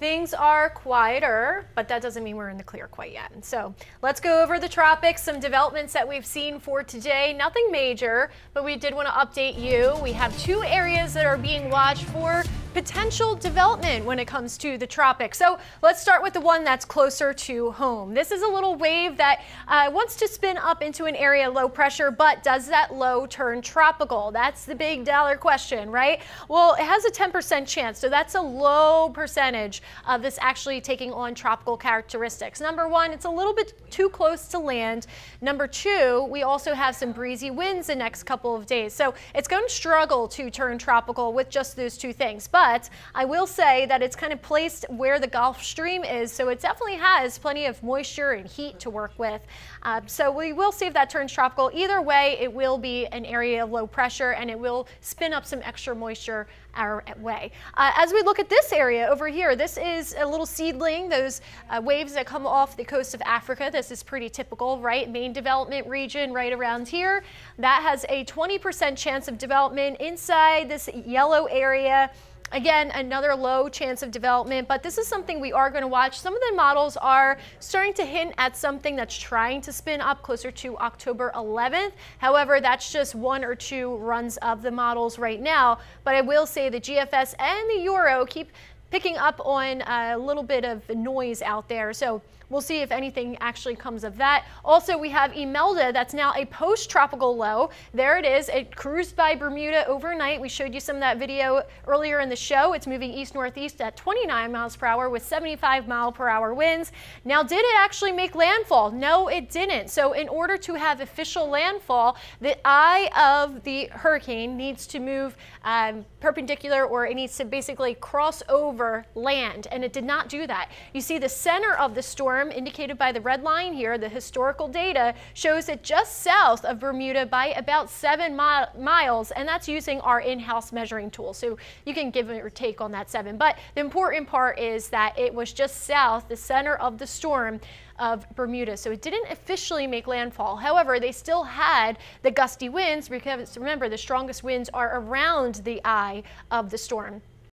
Things are quieter, but that doesn't mean we're in the clear quite yet. So let's go over the tropics, some developments that we've seen for today. Nothing major, but we did want to update you. We have two areas that are being watched for potential development when it comes to the tropics. So let's start with the one that's closer to home. This is a little wave that uh, wants to spin up into an area low pressure, but does that low turn tropical? That's the big dollar question, right? Well, it has a 10% chance, so that's a low percentage of this actually taking on tropical characteristics. Number one, it's a little bit too close to land. Number two, we also have some breezy winds the next couple of days. So it's going to struggle to turn tropical with just those two things. But but I will say that it's kind of placed where the Gulf Stream is, so it definitely has plenty of moisture and heat to work with. Uh, so we will see if that turns tropical. Either way, it will be an area of low pressure and it will spin up some extra moisture our way. Uh, as we look at this area over here, this is a little seedling, those uh, waves that come off the coast of Africa. This is pretty typical, right? Main development region right around here. That has a 20% chance of development inside this yellow area. Again, another low chance of development, but this is something we are going to watch. Some of the models are starting to hint at something that's trying to spin up closer to October 11th. However, that's just one or two runs of the models right now. But I will say the GFS and the Euro keep picking up on a little bit of noise out there. So we'll see if anything actually comes of that. Also, we have Imelda that's now a post-tropical low. There it is. It cruised by Bermuda overnight. We showed you some of that video earlier in the show. It's moving east-northeast at 29 miles per hour with 75 mile per hour winds. Now, did it actually make landfall? No, it didn't. So in order to have official landfall, the eye of the hurricane needs to move um, perpendicular or it needs to basically cross over over land, and it did not do that. You see the center of the storm, indicated by the red line here, the historical data, shows it just south of Bermuda by about seven mi miles, and that's using our in-house measuring tool. So you can give or take on that seven. But the important part is that it was just south, the center of the storm, of Bermuda. So it didn't officially make landfall. However, they still had the gusty winds because remember the strongest winds are around the eye of the storm.